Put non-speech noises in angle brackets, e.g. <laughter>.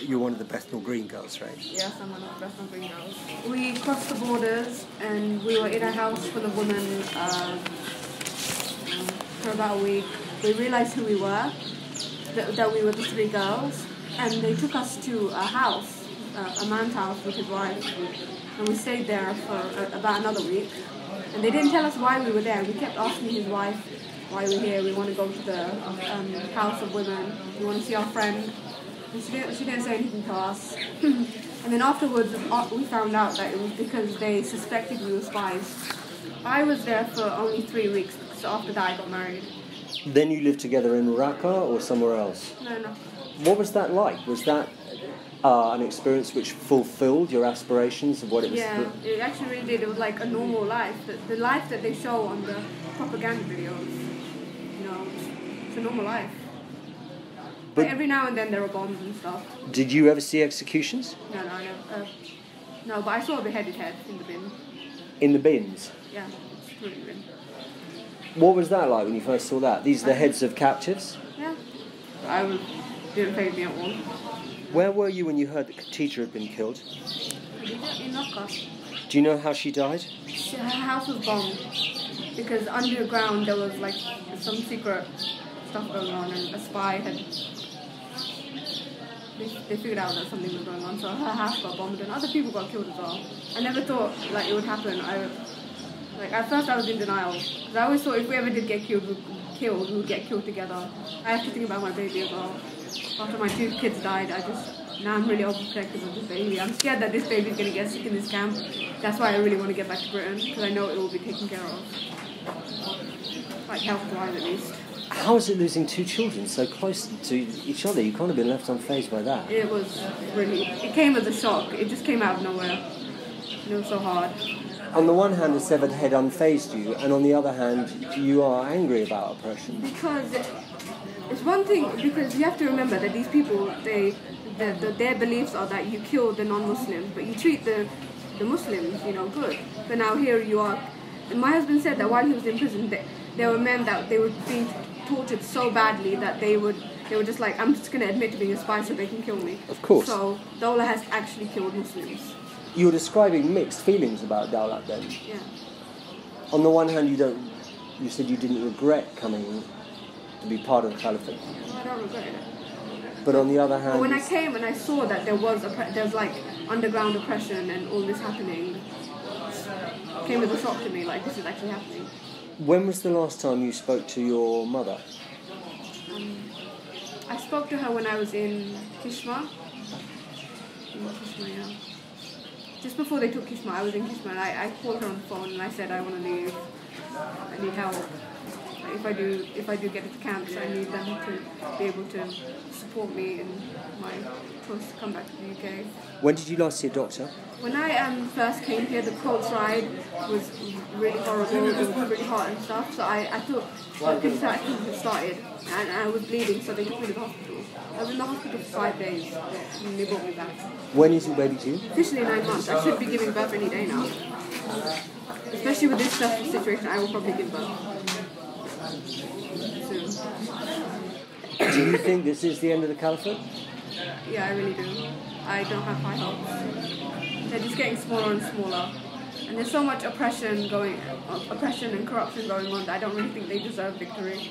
you're one of the Bethnal Green girls, right? Yes, I'm one of the Bethnal Green girls. We crossed the borders and we were in a house full of women uh, for about a week. We realized who we were, that, that we were the three girls, and they took us to a house, uh, a man's house with his wife, and we stayed there for uh, about another week. And they didn't tell us why we were there. We kept asking his wife why we're here. We want to go to the um, house of women. We want to see our friend. She didn't, she didn't say anything to us. <laughs> and then afterwards, uh, we found out that it was because they suspected we were spies. I was there for only three weeks because after that I got married. Then you lived together in Raqqa or somewhere else? No, no. What was that like? Was that uh, an experience which fulfilled your aspirations of what it was? Yeah, it actually really did. It was like a normal life. The, the life that they show on the propaganda videos, you know, it's a normal life. But, But- every now and then there are bombs and stuff. Did you ever see executions No, no, no. Uh, no, but I saw a beheaded head in the bin. in the bins? Yeah, it's really bin. What was that like when you first saw that? These are the heads of captives. Yeah. I was, didn't phase me at all. Where were you when you heard that Khadija had been killed? In Raqqa. Do you know how she died? She- Her house was bombed because underground there was like some secret stuff going on, and a spy had. They, they figured out that something was going on, so her house got bombed and other people got killed as well. I never thought like it would happen. I like at first I was in denial 'cause I always thought if we ever did get killed, we'd, killed, we would get killed together. I have to think about my baby as well. After my two kids died, I just now I'm really overprotective of this baby. I'm scared that this baby's gonna get sick in this camp. That's why I really want to get back to Britain because I know it will be taken care of, like health-wise at least. How is it losing two children so close to each other? You can't have been left unfazed by that. It was really. It came as a shock. It just came out of nowhere. And it was so hard. On the one hand, a severed head unfazed you, and on the other hand, you are angry about oppression. Because it's one thing. Because you have to remember that these people, they, the, the, their beliefs are that you kill the non-Muslims, but you treat the the Muslims, you know, good. But now here you are. And my husband said that while he was in prison, they, there were men that they were being tortured so badly that they would they were just like, I'm just gonna admit to being a spy so they can kill me. Of course. So Dola has actually killed Muslims. You're describing mixed feelings about Dawlat then. Yeah. On the one hand, you don't. You said you didn't regret coming to be part of the caliphate, I don't regret it. but on the other hand, But when I came and I saw that there was a there was like underground oppression and all this happening, came as a shock to me. Like this is actually happening. When was the last time you spoke to your mother? Um, I spoke to her when I was in Kishma. In Kishma, yeah. Just before they took Kishma, I was in Kishma I, I called her on the phone and I said I want to leave. I need help. If I do if I do get into camps, I need them to be able to support me in my choice to come back to the UK. When did you last see a doctor? When I um, first came here, the cold ride was really horrible. It was really hot and stuff. So I, I thought I could start, had started, and I was bleeding, so they took me to the hospital. I was in the hospital for five days, and they brought me back. When is your baby due? Officially nine months. I should be giving birth any day now. Especially with this stressful situation, I will probably give birth. Do you think this is the end of the caliphate? Yeah, I really do. I don't have high hopes. They're just getting smaller and smaller. And there's so much oppression going, oppression and corruption going on that I don't really think they deserve victory.